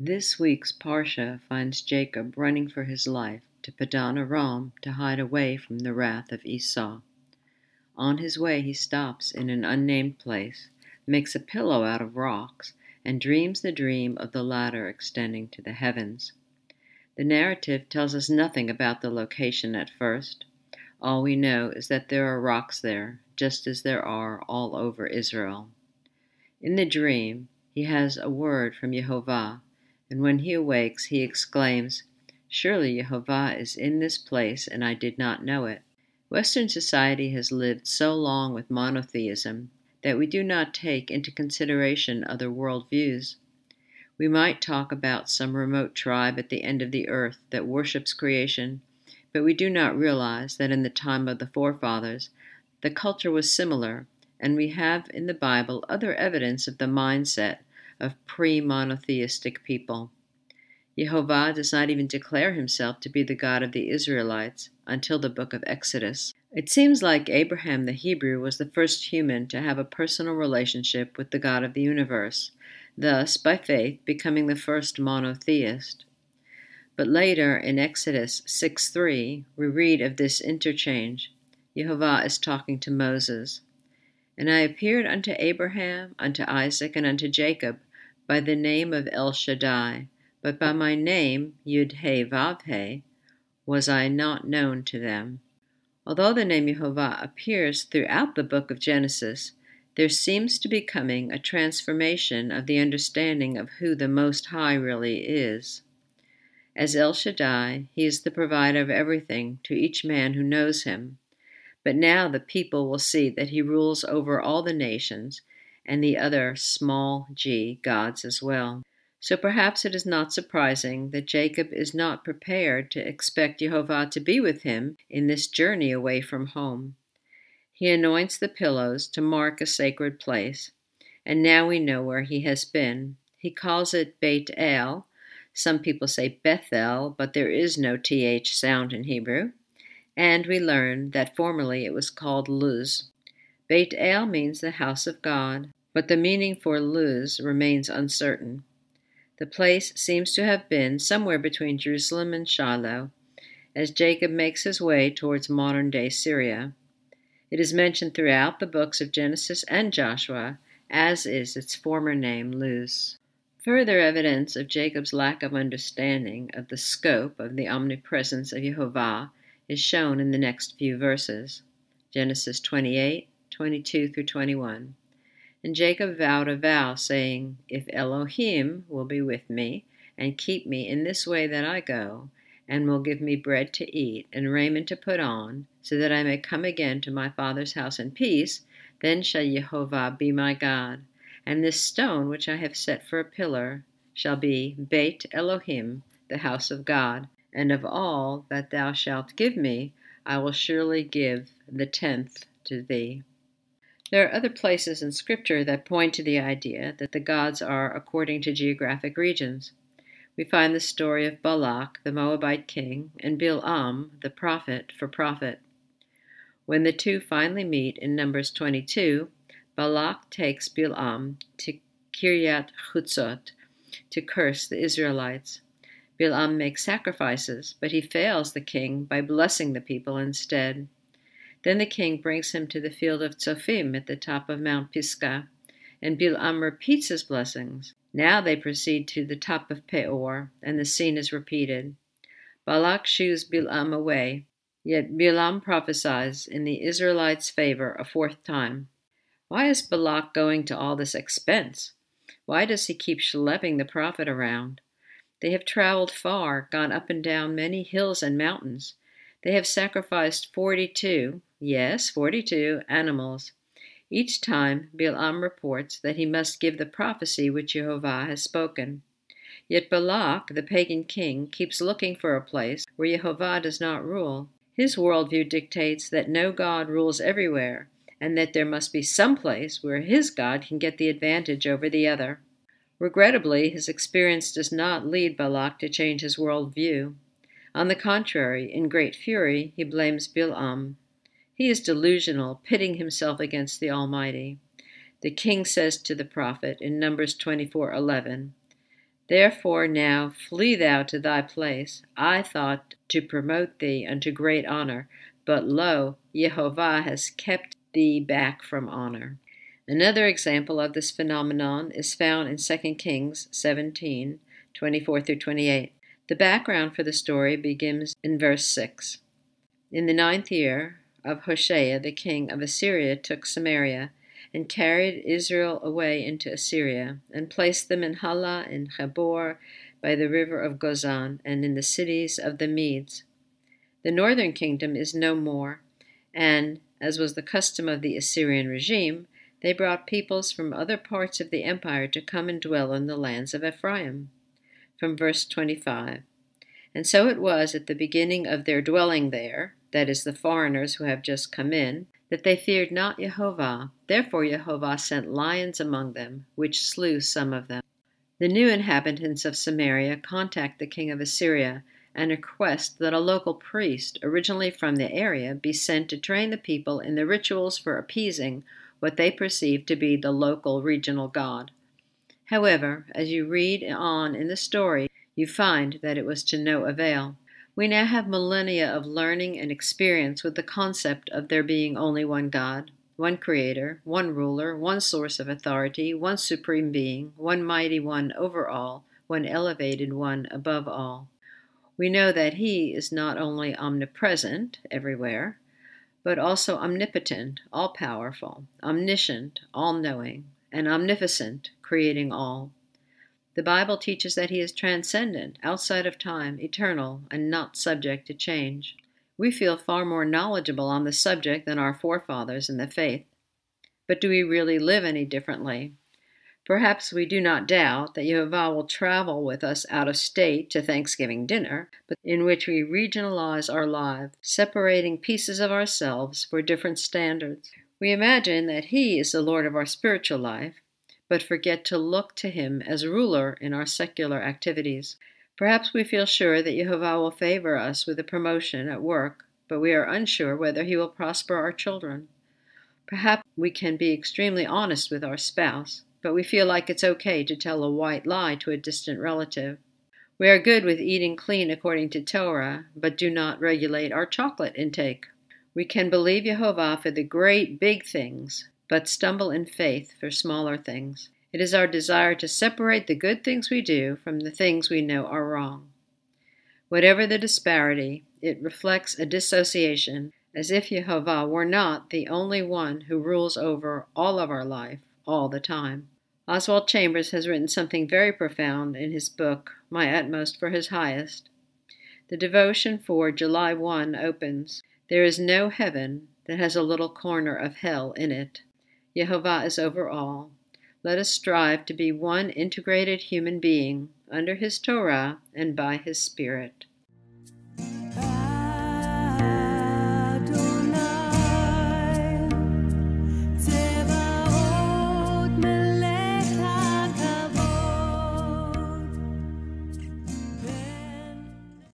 This week's Parsha finds Jacob running for his life to Padan Aram to hide away from the wrath of Esau. On his way, he stops in an unnamed place, makes a pillow out of rocks, and dreams the dream of the ladder extending to the heavens. The narrative tells us nothing about the location at first. All we know is that there are rocks there, just as there are all over Israel. In the dream, he has a word from Jehovah and when he awakes, he exclaims, Surely Jehovah is in this place, and I did not know it. Western society has lived so long with monotheism that we do not take into consideration other world views. We might talk about some remote tribe at the end of the earth that worships creation, but we do not realize that in the time of the forefathers, the culture was similar, and we have in the Bible other evidence of the mindset of pre monotheistic people. Jehovah does not even declare himself to be the God of the Israelites until the book of Exodus. It seems like Abraham the Hebrew was the first human to have a personal relationship with the God of the universe, thus, by faith, becoming the first monotheist. But later in Exodus 6 3, we read of this interchange. Jehovah is talking to Moses. And I appeared unto Abraham, unto Isaac, and unto Jacob by the name of El Shaddai, but by my name, Yud He Vav He, was I not known to them. Although the name Jehovah appears throughout the book of Genesis, there seems to be coming a transformation of the understanding of who the Most High really is. As El Shaddai, he is the provider of everything to each man who knows him. But now the people will see that he rules over all the nations and the other small g gods as well. So perhaps it is not surprising that Jacob is not prepared to expect Jehovah to be with him in this journey away from home. He anoints the pillows to mark a sacred place, and now we know where he has been. He calls it Beit El. Some people say Bethel, but there is no th sound in Hebrew and we learn that formerly it was called Luz. Beit El means the house of God, but the meaning for Luz remains uncertain. The place seems to have been somewhere between Jerusalem and Shiloh, as Jacob makes his way towards modern day Syria. It is mentioned throughout the books of Genesis and Joshua, as is its former name, Luz. Further evidence of Jacob's lack of understanding of the scope of the omnipresence of Jehovah is shown in the next few verses Genesis 28, 22 through 21. And Jacob vowed a vow, saying, If Elohim will be with me, and keep me in this way that I go, and will give me bread to eat, and raiment to put on, so that I may come again to my father's house in peace, then shall Jehovah be my God. And this stone which I have set for a pillar shall be Beit Elohim, the house of God and of all that thou shalt give me, I will surely give the tenth to thee. There are other places in Scripture that point to the idea that the gods are according to geographic regions. We find the story of Balak, the Moabite king, and Bil'am, the prophet, for profit. When the two finally meet in Numbers 22, Balak takes Bil'am to Kiryat Chutzot to curse the Israelites. Bilam makes sacrifices, but he fails the king by blessing the people instead. Then the king brings him to the field of Tzophim at the top of Mount Pisgah, and Bilam repeats his blessings. Now they proceed to the top of Peor, and the scene is repeated. Balak shoos Bilam away, yet Bilam prophesies in the Israelites' favor a fourth time. Why is Balak going to all this expense? Why does he keep schlepping the prophet around? They have traveled far, gone up and down many hills and mountains. They have sacrificed forty two, yes, forty two animals. Each time Bilam reports that he must give the prophecy which Jehovah has spoken. Yet Balak, the pagan king, keeps looking for a place where Jehovah does not rule. His worldview dictates that no God rules everywhere, and that there must be some place where his God can get the advantage over the other. Regrettably, his experience does not lead Balak to change his world view. On the contrary, in great fury, he blames Bil'am. He is delusional, pitting himself against the Almighty. The king says to the prophet in Numbers 24:11, Therefore now flee thou to thy place. I thought to promote thee unto great honor, but lo, Jehovah has kept thee back from honor. Another example of this phenomenon is found in 2 Kings 17 24 through 28. The background for the story begins in verse 6. In the ninth year of Hoshea, the king of Assyria took Samaria and carried Israel away into Assyria, and placed them in Halah and Habor by the river of Gozan, and in the cities of the Medes. The northern kingdom is no more, and, as was the custom of the Assyrian regime, they brought peoples from other parts of the empire to come and dwell in the lands of Ephraim. From verse 25. And so it was at the beginning of their dwelling there, that is, the foreigners who have just come in, that they feared not Jehovah. Therefore Jehovah sent lions among them, which slew some of them. The new inhabitants of Samaria contact the king of Assyria and request that a local priest, originally from the area, be sent to train the people in the rituals for appeasing what they perceived to be the local regional god. However, as you read on in the story, you find that it was to no avail. We now have millennia of learning and experience with the concept of there being only one God, one Creator, one ruler, one source of authority, one supreme being, one mighty one over all, one elevated one above all. We know that He is not only omnipresent everywhere, but also omnipotent, all powerful, omniscient, all knowing, and omnificent, creating all. The Bible teaches that he is transcendent, outside of time, eternal, and not subject to change. We feel far more knowledgeable on the subject than our forefathers in the faith. But do we really live any differently? Perhaps we do not doubt that Jehovah will travel with us out of state to Thanksgiving dinner, but in which we regionalize our lives, separating pieces of ourselves for different standards. We imagine that He is the Lord of our spiritual life, but forget to look to Him as ruler in our secular activities. Perhaps we feel sure that Jehovah will favor us with a promotion at work, but we are unsure whether He will prosper our children. Perhaps we can be extremely honest with our spouse, but we feel like it's okay to tell a white lie to a distant relative. We are good with eating clean according to Torah, but do not regulate our chocolate intake. We can believe Jehovah for the great big things, but stumble in faith for smaller things. It is our desire to separate the good things we do from the things we know are wrong. Whatever the disparity, it reflects a dissociation, as if Jehovah were not the only one who rules over all of our life all the time. Oswald Chambers has written something very profound in his book, My Utmost for His Highest. The devotion for July 1 opens There is no heaven that has a little corner of hell in it. Jehovah is over all. Let us strive to be one integrated human being under His Torah and by His Spirit.